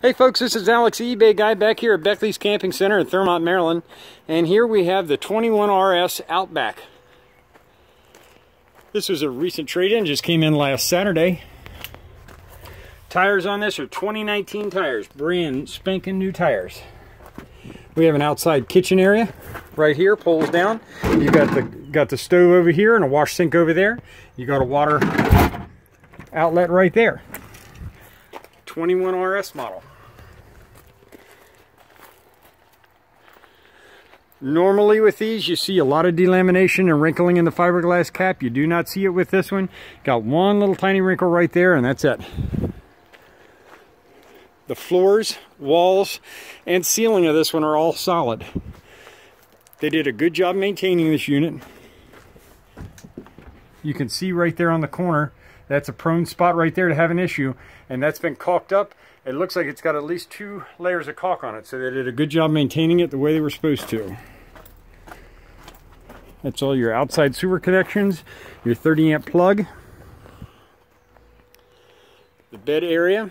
Hey folks, this is Alex eBay guy back here at Beckley's Camping Center in Thurmont, Maryland. And here we have the 21RS Outback. This was a recent trade-in, just came in last Saturday. Tires on this are 2019 tires, brand spanking new tires. We have an outside kitchen area right here, pulls down. You got the got the stove over here and a wash sink over there. You got a water outlet right there. 21 RS model. Normally with these you see a lot of delamination and wrinkling in the fiberglass cap. You do not see it with this one. Got one little tiny wrinkle right there and that's it. The floors, walls, and ceiling of this one are all solid. They did a good job maintaining this unit. You can see right there on the corner that's a prone spot right there to have an issue. And that's been caulked up. It looks like it's got at least two layers of caulk on it. So they did a good job maintaining it the way they were supposed to. That's all your outside sewer connections, your 30 amp plug, the bed area.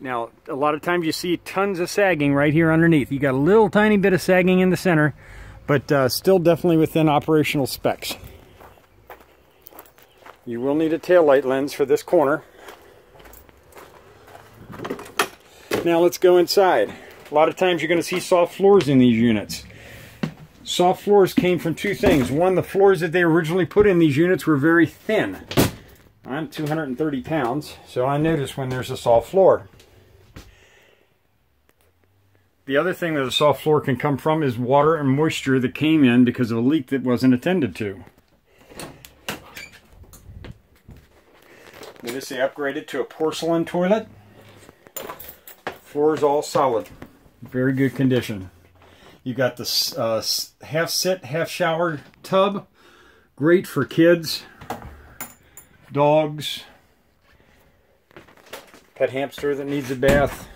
Now, a lot of times you see tons of sagging right here underneath. You got a little tiny bit of sagging in the center, but uh, still definitely within operational specs. You will need a tail light lens for this corner. Now let's go inside. A lot of times you're going to see soft floors in these units. Soft floors came from two things. One, the floors that they originally put in these units were very thin. I'm 230 pounds, so I notice when there's a soft floor. The other thing that a soft floor can come from is water and moisture that came in because of a leak that wasn't attended to. Notice they upgraded to a porcelain toilet. Floor is all solid. Very good condition. You got the uh, half sit, half shower tub. Great for kids, dogs, pet hamster that needs a bath.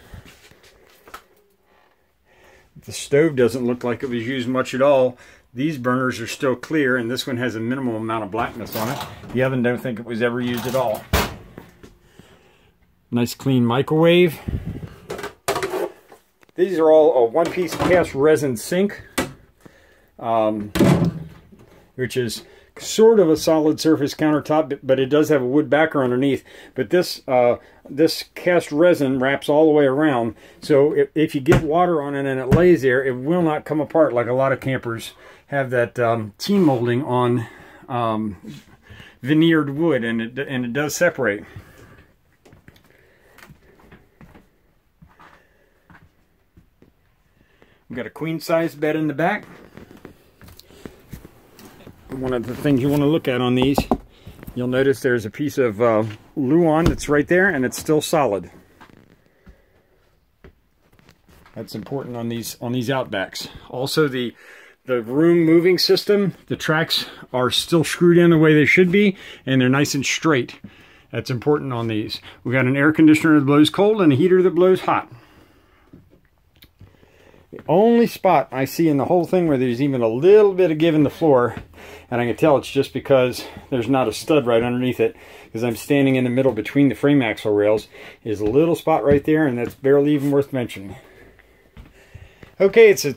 The stove doesn't look like it was used much at all. These burners are still clear, and this one has a minimal amount of blackness on it. The oven don't think it was ever used at all. Nice clean microwave. These are all a one-piece cast resin sink, um, which is sort of a solid surface countertop, but it does have a wood backer underneath. But this uh, this cast resin wraps all the way around, so if, if, you get water on it and it lays there, it will not come apart like a lot of campers have that um, T molding on um, veneered wood, and it and it does separate. We've got a queen size bed in the back. One of the things you want to look at on these, you'll notice there's a piece of uh, Luan that's right there and it's still solid. That's important on these on these Outbacks. Also the the room moving system, the tracks are still screwed in the way they should be and they're nice and straight. That's important on these. We've got an air conditioner that blows cold and a heater that blows hot. The only spot I see in the whole thing where there's even a little bit of give in the floor, and I can tell it's just because there's not a stud right underneath it, because I'm standing in the middle between the frame axle rails, is a little spot right there, and that's barely even worth mentioning. Okay, it's a